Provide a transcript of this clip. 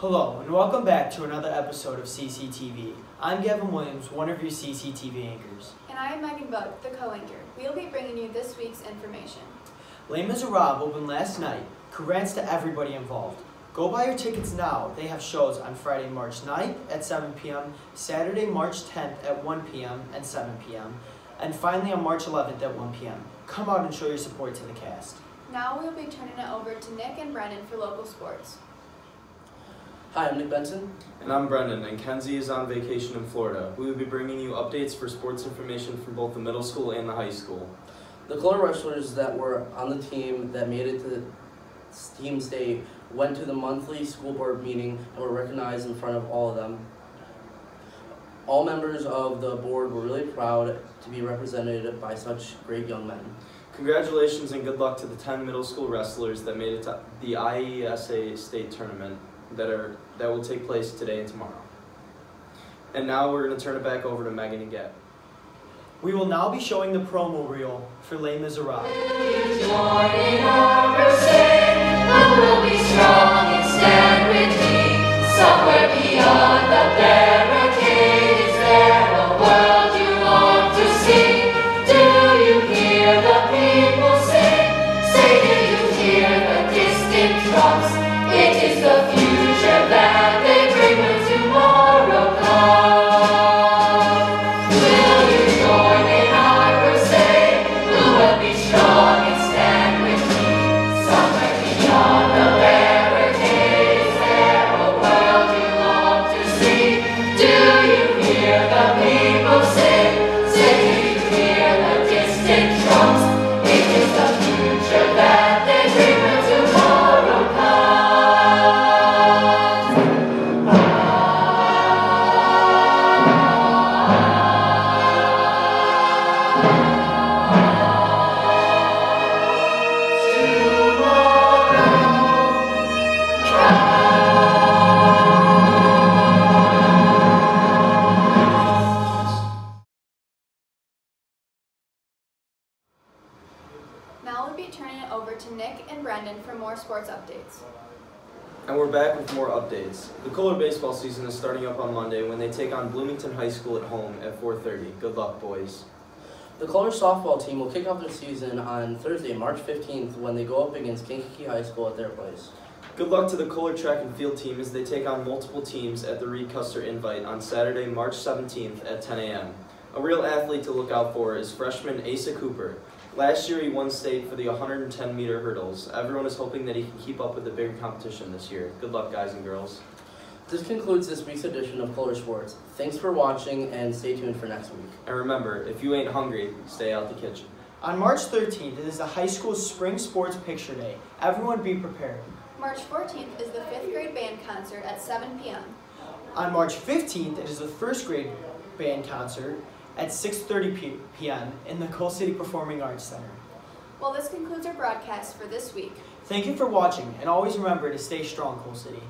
Hello, and welcome back to another episode of CCTV. I'm Gavin Williams, one of your CCTV anchors. And I am Megan Buck, the co-anchor. We'll be bringing you this week's information. Les Miserables opened last night. Congrats to everybody involved. Go buy your tickets now. They have shows on Friday, March 9th at 7 p.m., Saturday, March 10th at 1 p.m. and 7 p.m., and finally on March 11th at 1 p.m. Come out and show your support to the cast. Now we'll be turning it over to Nick and Brendan for local sports. Hi, I'm Nick Benson. And I'm Brendan, and Kenzie is on vacation in Florida. We will be bringing you updates for sports information from both the middle school and the high school. The Coaler wrestlers that were on the team that made it to team state went to the monthly school board meeting and were recognized in front of all of them. All members of the board were really proud to be represented by such great young men. Congratulations and good luck to the 10 middle school wrestlers that made it to the IESA state tournament that are that will take place today and tomorrow. And now we're going to turn it back over to Megan and Gab. We will now be showing the promo reel for Les Miserables. Now we'll be turning it over to Nick and Brendan for more sports updates. And we're back with more updates. The Coaler baseball season is starting up on Monday when they take on Bloomington High School at home at 4:30. Good luck, boys. The Coaler softball team will kick off their season on Thursday, March 15th, when they go up against Kankakee High School at their place. Good luck to the Coaler track and field team as they take on multiple teams at the Reed Custer Invite on Saturday, March 17th at 10 a.m. A real athlete to look out for is freshman Asa Cooper. Last year he won state for the 110 meter hurdles. Everyone is hoping that he can keep up with the bigger competition this year. Good luck, guys and girls. This concludes this week's edition of Coaler Sports. Thanks for watching and stay tuned for next week. And remember, if you ain't hungry, stay out the kitchen. On March 13th, it is the high school spring sports picture day. Everyone be prepared. March 14th is the 5th grade band concert at 7 p.m. On March 15th, it is the first grade band concert at 6.30 p.m. in the Coal City Performing Arts Center. Well, this concludes our broadcast for this week. Thank you for watching, and always remember to stay strong, Coal City.